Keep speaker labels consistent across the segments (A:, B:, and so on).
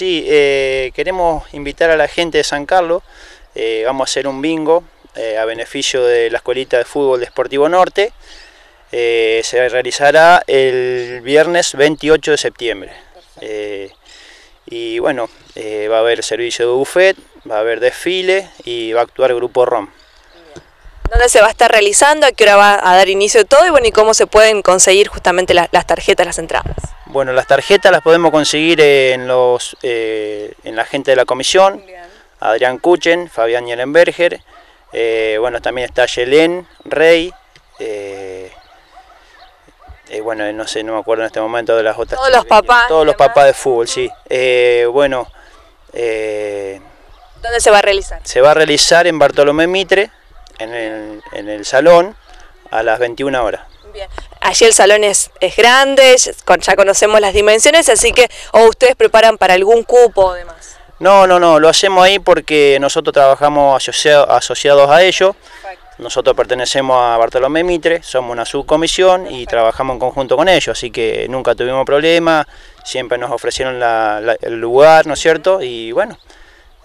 A: Sí, eh, queremos invitar a la gente de San Carlos, eh, vamos a hacer un bingo eh, a beneficio de la Escuelita de Fútbol de Sportivo Norte, se realizará el viernes 28 de septiembre. y bueno, va a haber servicio de buffet, va a haber desfile y va a actuar Grupo ROM.
B: ¿Dónde se va a estar realizando? ¿A qué hora va a dar inicio todo? Y bueno, ¿y cómo se pueden conseguir justamente las tarjetas, las entradas?
A: Bueno, las tarjetas las podemos conseguir en, los, eh, en la gente de la comisión, Adrián Kuchen, Fabián Yelenberger, eh, bueno, también está Yelén Rey, eh, bueno, no sé, no me acuerdo en este momento de las otras.
B: Todos los papás.
A: Todos los papás de fútbol, sí. bueno.
B: ¿Dónde se va a realizar?
A: Se va a realizar en Bartolomé Mitre, en el, en el salón, a las 21 horas.
B: Bien. Allí el salón es, es grande, ya conocemos las dimensiones, así que o ustedes preparan para algún cupo o demás.
A: No, no, no, lo hacemos ahí porque nosotros trabajamos asociados a ello. Nosotros pertenecemos a Bartolomé Mitre, somos una subcomisión y trabajamos en conjunto con ellos, así que nunca tuvimos problema, siempre nos ofrecieron el lugar, ¿no es cierto? Y bueno,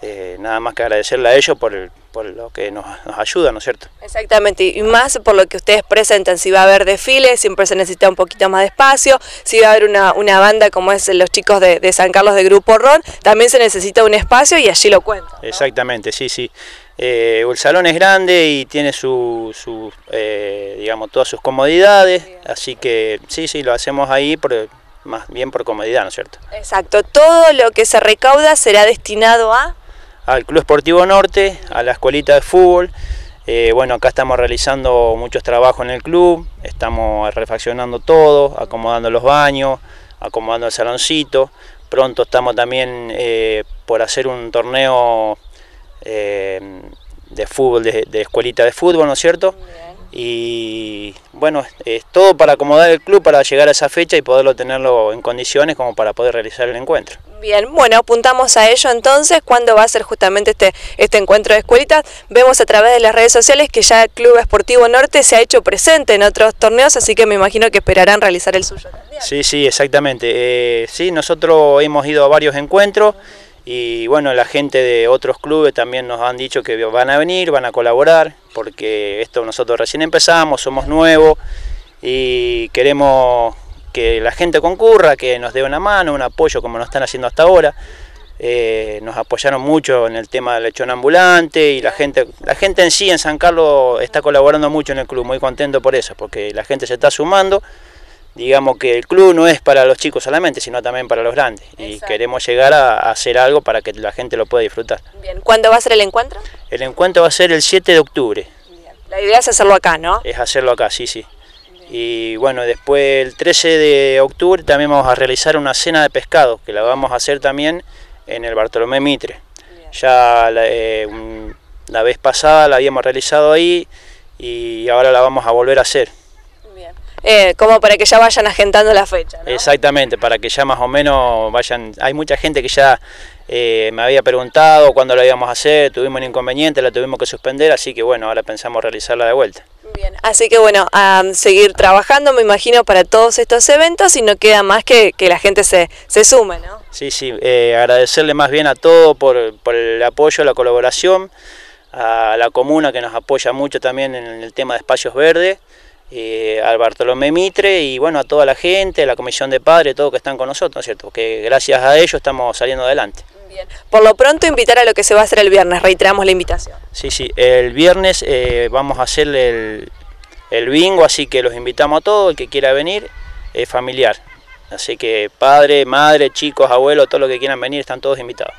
A: eh, nada más que agradecerle a ellos por, lo que nos, ayuda, ¿no es cierto?
B: Exactamente, y más por lo que ustedes presentan, si va a haber desfiles, siempre se necesita un poquito más de espacio, si va a haber una, banda como es los chicos de, San Carlos de Grupo RON, también se necesita un espacio y allí lo cuento.
A: Exactamente, sí, sí. Eh, el salón es grande y tiene su, eh, digamos, todas sus comodidades, así que sí, sí, lo hacemos ahí por, más bien por comodidad, ¿no es cierto?
B: Exacto, todo lo que se recauda será destinado a
A: al Club Esportivo Norte, a la escuelita de fútbol. Eh, bueno, acá estamos realizando muchos trabajos en el club, estamos refaccionando todo, acomodando los baños, acomodando el saloncito. Pronto estamos también eh, por hacer un torneo eh, de fútbol, de, de, escuelita de fútbol, ¿no es cierto? y bueno, es todo para acomodar el club para llegar a esa fecha y poderlo tenerlo en condiciones como para poder realizar el encuentro.
B: Bien, bueno, apuntamos a ello entonces, ¿cuándo va a ser justamente este, este encuentro de escuelitas? Vemos a través de las redes sociales que ya el Club Esportivo Norte se ha hecho presente en otros torneos, así que me imagino que esperarán realizar el suyo también.
A: Sí, sí, exactamente. Eh, sí, nosotros hemos ido a varios encuentros y bueno, la gente de otros clubes también nos han dicho que van a venir, van a colaborar, porque esto nosotros recién empezamos, somos nuevos y queremos que la gente concurra, que nos dé una mano, un apoyo como nos están haciendo hasta ahora. Eh, nos apoyaron mucho en el tema del lechón ambulante y la gente, la gente en sí en San Carlos está colaborando mucho en el club, muy contento por eso, porque la gente se está sumando digamos que el club no es para los chicos solamente, sino también para los grandes. Y queremos llegar a, hacer algo para que la gente lo pueda disfrutar.
B: Bien, ¿cuándo va a ser el encuentro?
A: El encuentro va a ser el 7 de octubre.
B: La idea es hacerlo acá, ¿no?
A: Es hacerlo acá, sí, sí. Y bueno, después el 13 de octubre también vamos a realizar una cena de pescado, que la vamos a hacer también en el Bartolomé Mitre. Ya la, eh, la vez pasada la habíamos realizado ahí y ahora la vamos a volver a hacer.
B: Eh, como para que ya vayan agendando la fecha.
A: Exactamente, para que ya más o menos vayan. Hay mucha gente que ya eh, me había preguntado cuándo lo íbamos a hacer, tuvimos un inconveniente, la tuvimos que suspender, así que bueno, ahora pensamos realizarla de vuelta.
B: Bien, así que bueno, a seguir trabajando, me imagino, para todos estos eventos y no queda más que, que la gente se, se sume, ¿no?
A: Sí, sí, eh, agradecerle más bien a todos por, por el apoyo, la colaboración, a la comuna que nos apoya mucho también en el tema de espacios verdes. Eh, al Bartolomé Mitre y bueno, a toda la gente, a la comisión de padres, todo que están con nosotros, ¿cierto? Que gracias a ellos estamos saliendo adelante.
B: Bien. Por lo pronto invitar a lo que se va a hacer el viernes, reiteramos la invitación.
A: Sí, sí, el viernes eh, vamos a hacer el, el bingo, así que los invitamos a todos, el que quiera venir, es familiar. Así que padre, madre, chicos, abuelos, todos los que quieran venir están todos invitados.